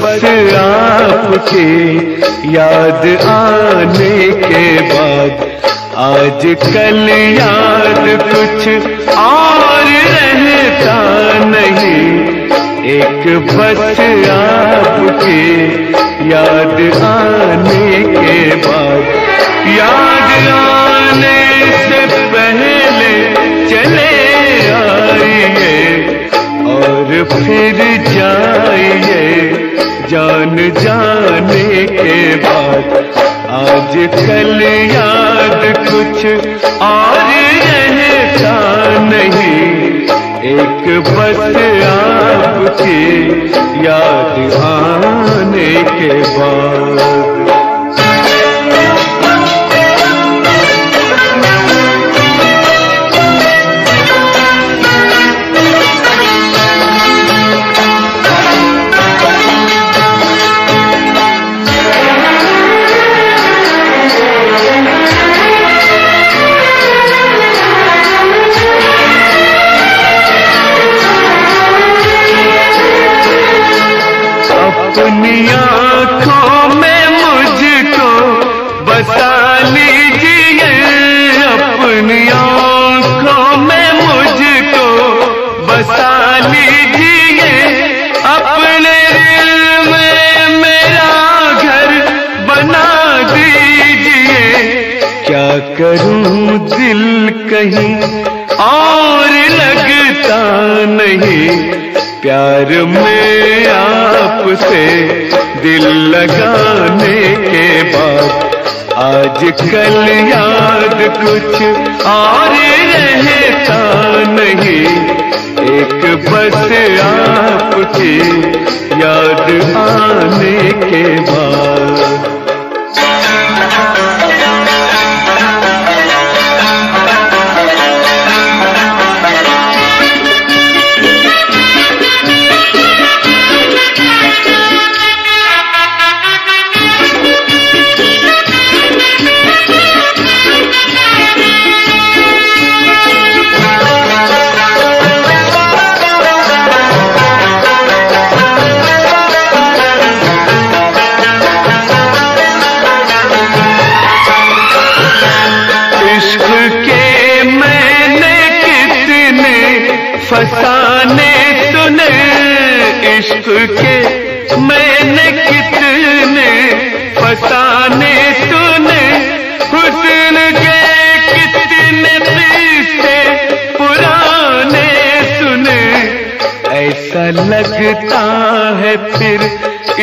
बस आपके याद आने के बाद आज कल याद कुछ और रहता नहीं। एक बस आपके याद आने के बाद याद आने से पहले चले आइए और फिर जान जाने के बाद आज कल याद कुछ और रहता नहीं। एक बस आपके याद आने के बाद। आज कल याद कुछ और रहता नहीं। एक बस आपके याद आने के बाद।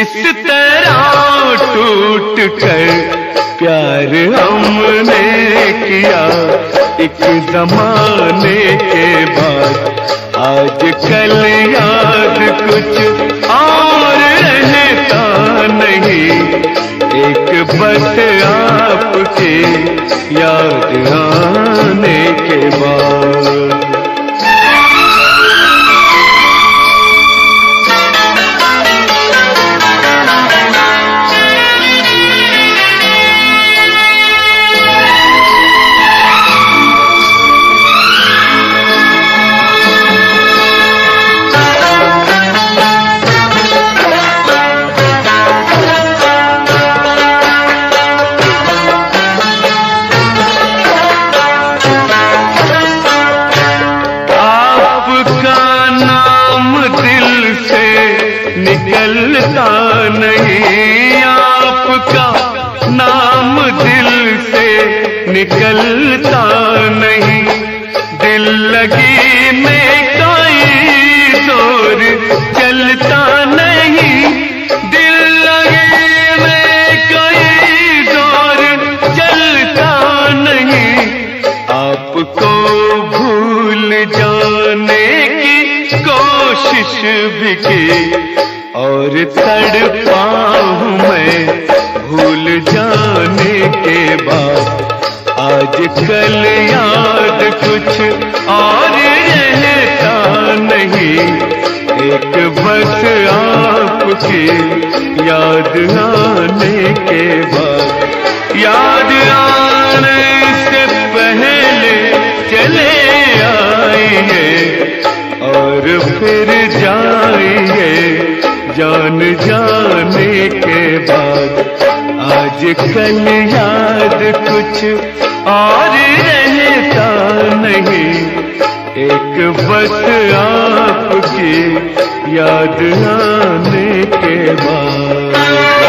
इस तरह टूट कर प्यार हमने किया एक जमाने के बाद। आज कल याद कुछ और रहता नहीं। एक बस आपके याद आने के बाद। फिर मैं भूल जाने के बाद। आज कल याद कुछ और रहता नहीं। एक बस आपकी याद आने के बाद। याद आने से पहले चले आइए और फिर जाइए। जान जाने के बाद आज कल याद कुछ और रहता नहीं। एक बस आपकी याद आने के बाद।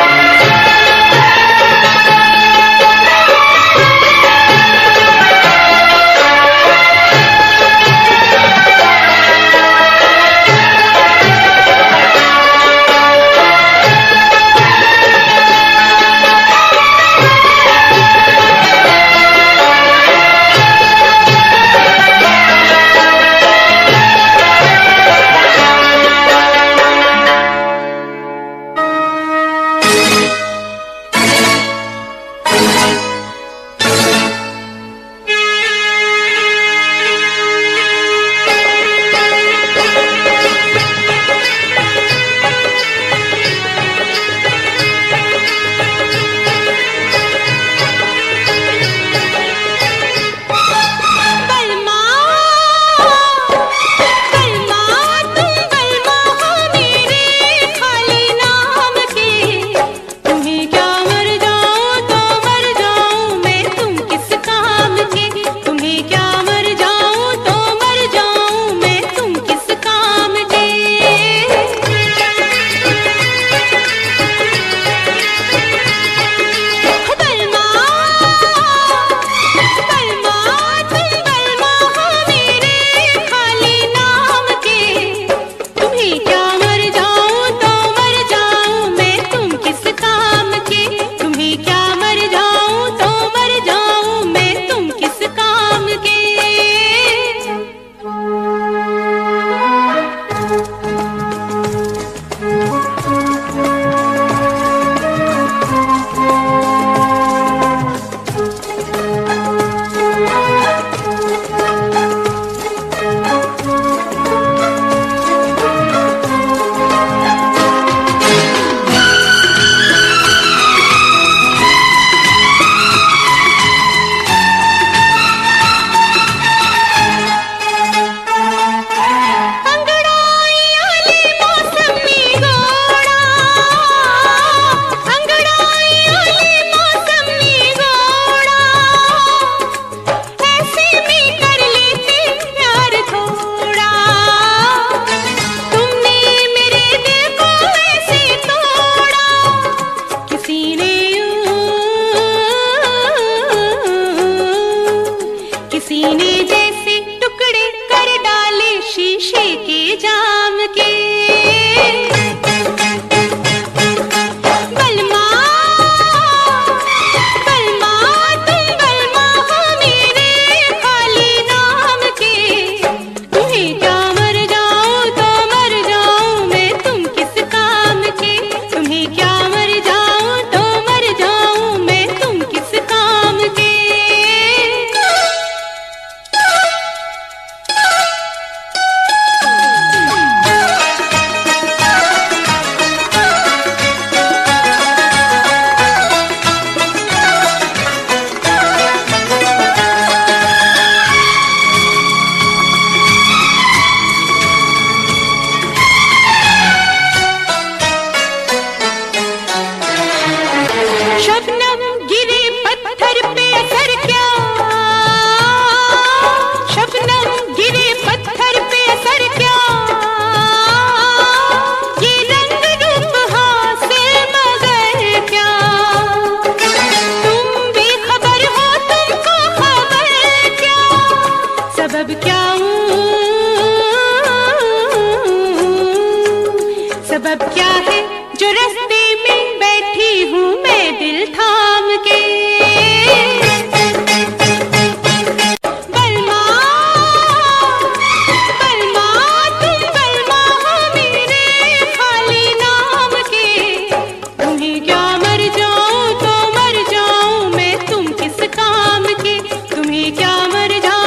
हर जा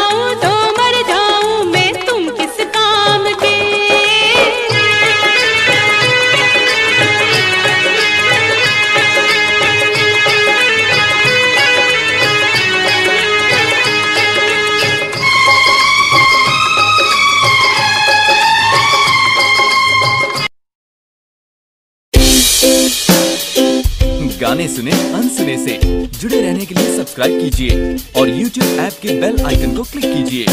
सब्सक्राइब कीजिए और YouTube ऐप के बेल आइकन को क्लिक कीजिए।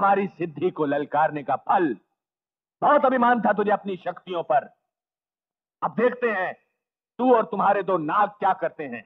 हमारी सिद्धि को ललकारने का फल। बहुत अभिमान था तुझे अपनी शक्तियों पर। अब देखते हैं, तू और तुम्हारे दो नाग क्या करते हैं।